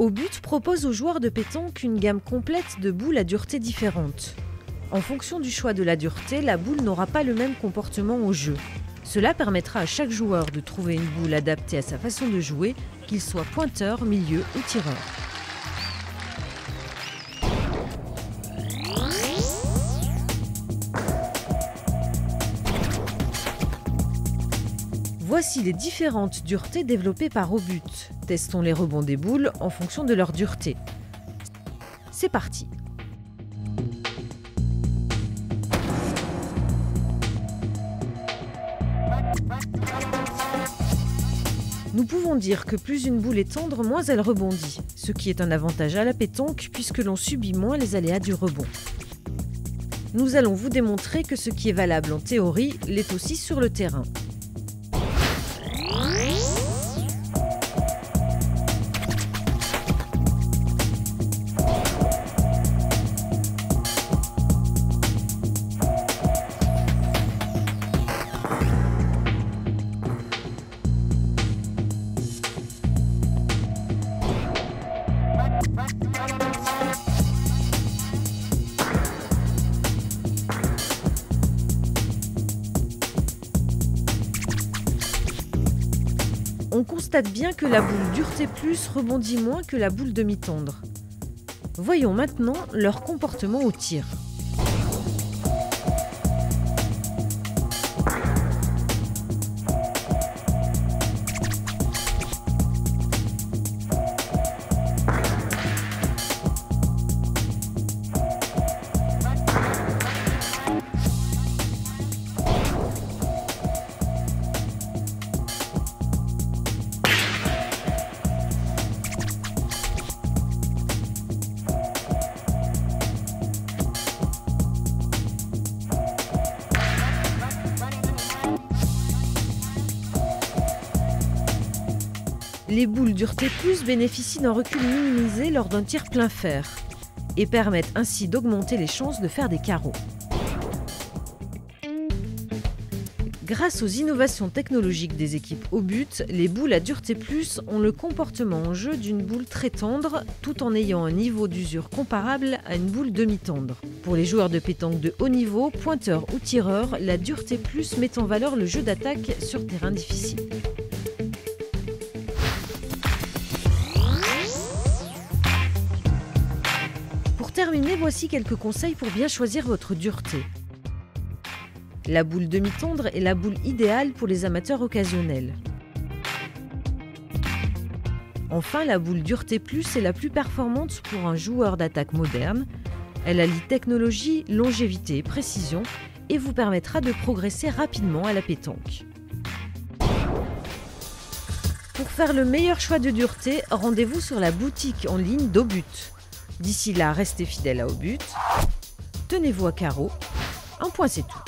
Au but propose aux joueurs de pétanque une gamme complète de boules à dureté différentes. En fonction du choix de la dureté, la boule n'aura pas le même comportement au jeu. Cela permettra à chaque joueur de trouver une boule adaptée à sa façon de jouer, qu'il soit pointeur, milieu ou tireur. Voici les différentes duretés développées par Obut. Testons les rebonds des boules en fonction de leur dureté. C'est parti Nous pouvons dire que plus une boule est tendre, moins elle rebondit, ce qui est un avantage à la pétanque puisque l'on subit moins les aléas du rebond. Nous allons vous démontrer que ce qui est valable en théorie l'est aussi sur le terrain. Bye. On constate bien que la boule dureté plus rebondit moins que la boule demi-tendre. Voyons maintenant leur comportement au tir. Les boules dureté plus bénéficient d'un recul minimisé lors d'un tir plein fer et permettent ainsi d'augmenter les chances de faire des carreaux. Grâce aux innovations technologiques des équipes au but, les boules à dureté plus ont le comportement en jeu d'une boule très tendre tout en ayant un niveau d'usure comparable à une boule demi-tendre. Pour les joueurs de pétanque de haut niveau, pointeurs ou tireurs, la dureté plus met en valeur le jeu d'attaque sur terrain difficile. Pour terminer, voici quelques conseils pour bien choisir votre dureté. La boule demi-tendre est la boule idéale pour les amateurs occasionnels. Enfin, la boule dureté plus est la plus performante pour un joueur d'attaque moderne. Elle allie technologie, longévité et précision et vous permettra de progresser rapidement à la pétanque. Pour faire le meilleur choix de dureté, rendez-vous sur la boutique en ligne d'Obut. D'ici là, restez fidèles au but, tenez-vous à carreau, un point c'est tout.